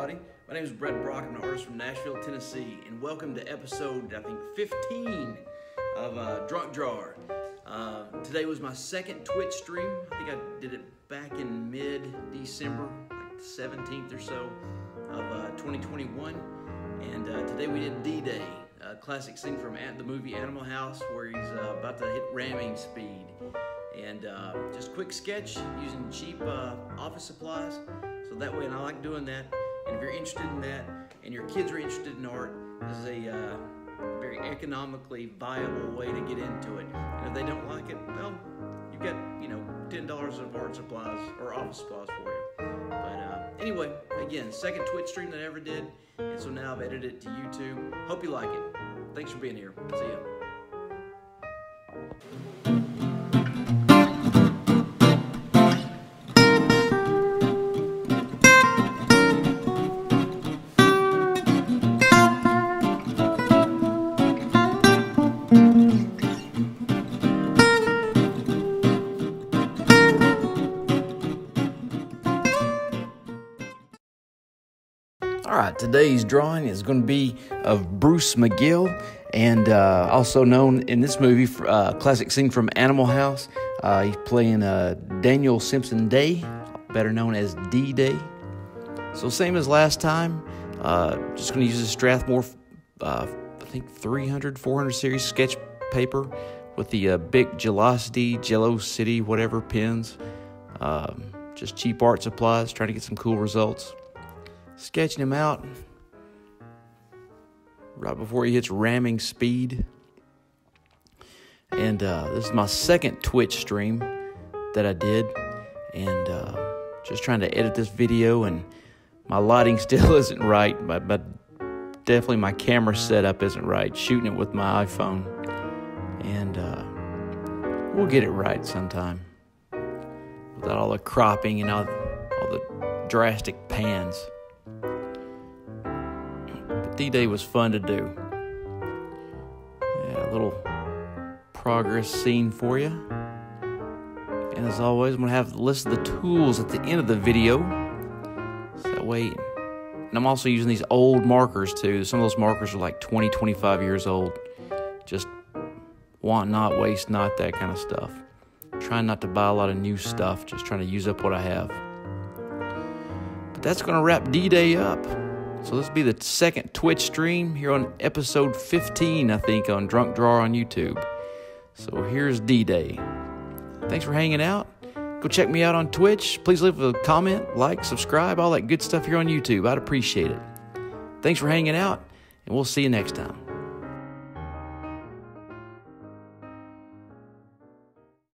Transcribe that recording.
Everybody, my name is Brett Brock. I'm an artist from Nashville, Tennessee, and welcome to episode I think 15 of uh, Drunk Drawer. Uh, today was my second Twitch stream. I think I did it back in mid-December, like the 17th or so of uh, 2021, and uh, today we did D-Day, a classic scene from at the movie Animal House where he's uh, about to hit ramming speed. And uh, just quick sketch using cheap office supplies. So that way, and I like doing that. And if you're interested in that, and your kids are interested in art, this is a uh, very economically viable way to get into it. And if they don't like it, well, you've got you know ten dollars of art supplies or office supplies for you. But uh, anyway, again, second Twitch stream that I ever did, and so now I've edited it to YouTube. Hope you like it. Thanks for being here. See ya. All right, today's drawing is going to be of Bruce McGill, and uh, also known in this movie, for, uh, classic scene from Animal House. Uh, he's playing uh, Daniel Simpson Day, better known as D Day. So, same as last time, uh, just going to use a Strathmore, uh, I think 300, 400 series sketch paper with the Bic Gel-O-City, Jello City, whatever pens. Um, just cheap art supplies, trying to get some cool results sketching him out right before he hits ramming speed. And uh, this is my second Twitch stream that I did, and uh, just trying to edit this video, and my lighting still isn't right, but, but definitely my camera setup isn't right. Shooting it with my iPhone, and uh, we'll get it right sometime without all the cropping and all, all the drastic pans. D Day was fun to do. Yeah, a little progress scene for you. And as always, I'm going to have the list of the tools at the end of the video. So that way, and I'm also using these old markers too. Some of those markers are like 20, 25 years old. Just want not, waste not, that kind of stuff. Trying not to buy a lot of new stuff, just trying to use up what I have. But that's going to wrap D Day up. So this will be the second Twitch stream here on episode 15, I think, on Drunk Drawer on YouTube. So here's D Day. Thanks for hanging out. Go check me out on Twitch. Please leave a comment, like, subscribe, all that good stuff here on YouTube. I'd appreciate it. Thanks for hanging out, and we'll see you next time.